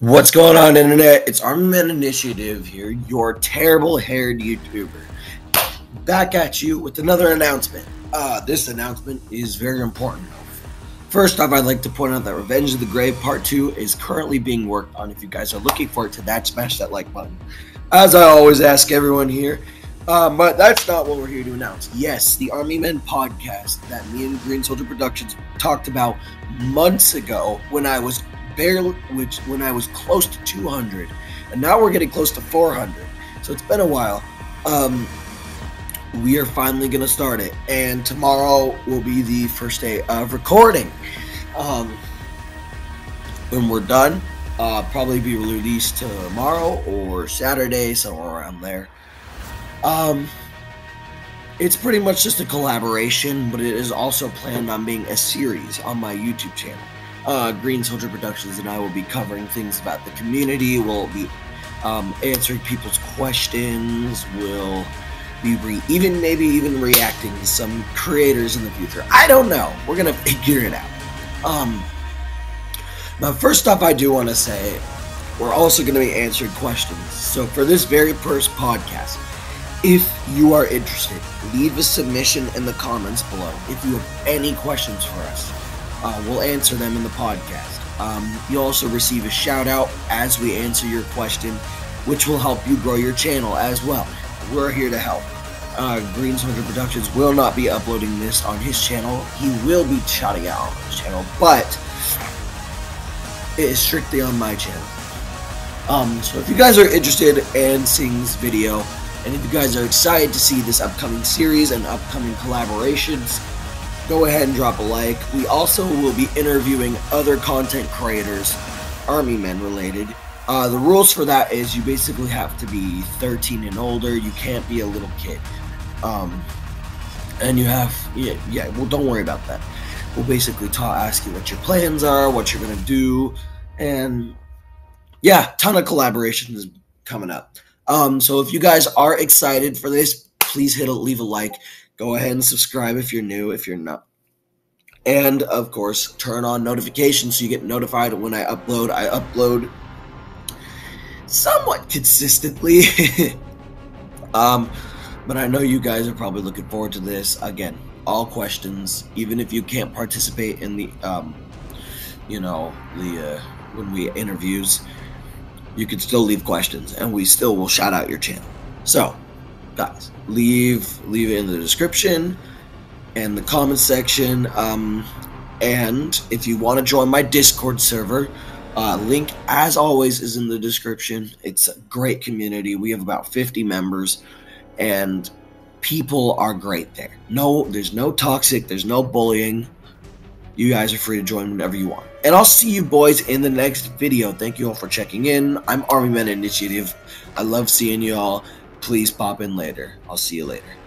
What's going on, internet? It's Armament Initiative here, your terrible haired YouTuber. Back at you with another announcement. Uh, this announcement is very important. First off, I'd like to point out that Revenge of the Grave Part 2 is currently being worked on. If you guys are looking forward to that, smash that like button. As I always ask everyone here, um, but that's not what we're here to announce. Yes, the Army Men podcast that me and Green Soldier Productions talked about months ago when I was barely, which when I was close to 200, and now we're getting close to 400. So it's been a while. Um, we are finally gonna start it, and tomorrow will be the first day of recording. Um, when we're done, uh, probably be released tomorrow or Saturday, somewhere around there. Um, it's pretty much just a collaboration, but it is also planned on being a series on my YouTube channel. Uh, Green Soldier Productions and I will be covering things about the community. We'll be um, answering people's questions. We'll be re- even maybe even reacting to some creators in the future. I don't know. We're gonna figure it out. Um, but first off, I do want to say we're also going to be answering questions. So for this very first podcast, if you are interested, leave a submission in the comments below. If you have any questions for us, uh, we'll answer them in the podcast. Um, you'll also receive a shout out as we answer your question, which will help you grow your channel as well. We're here to help. Uh, Green Soldier Productions will not be uploading this on his channel. He will be shouting out on his channel, but it is strictly on my channel. Um, so if you guys are interested in seeing this video, and if you guys are excited to see this upcoming series and upcoming collaborations, go ahead and drop a like. We also will be interviewing other content creators, Army men related. Uh, the rules for that is you basically have to be 13 and older. You can't be a little kid. Um, and you have, yeah, yeah, well, don't worry about that. We'll basically ta- ask you what your plans are, what you're going to do, and yeah, ton of collaborations coming up. Um, so if you guys are excited for this, please hit a leave a like. Go ahead and subscribe if you're new. If you're not, and of course, turn on notifications so you get notified when I upload. I upload somewhat consistently. um, but I know you guys are probably looking forward to this. Again, all questions, even if you can't participate in the, um, you know, the uh, when we interviews, you can still leave questions, and we still will shout out your channel. So, guys, leave leave it in the description and the comment section. Um, and if you want to join my Discord server, uh, link as always is in the description. It's a great community. We have about 50 members, and people are great there. No, there's no toxic. There's no bullying. You guys are free to join whenever you want. And I'll see you boys in the next video. Thank you all for checking in. I'm Army Men Initiative. I love seeing you all. Please pop in later. I'll see you later.